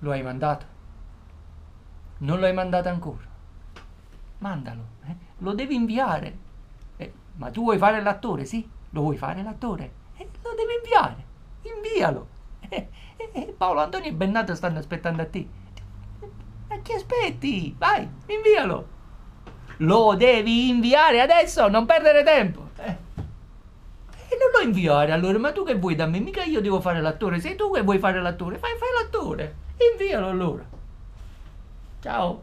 Lo hai mandato? Non lo hai mandato ancora? Mandalo, eh? lo devi inviare. Eh, ma tu vuoi fare l'attore, sì? Lo vuoi fare l'attore? Eh, lo devi inviare, invialo. Eh, eh, eh, Paolo Antonio e Bennato stanno aspettando a te. Ma chi aspetti? Vai, invialo. Lo devi inviare adesso, non perdere tempo. E non lo inviare allora, ma tu che vuoi da me? Mica io devo fare l'attore, sei tu che vuoi fare l'attore, fai, fai l'attore. Invialo allora. Ciao.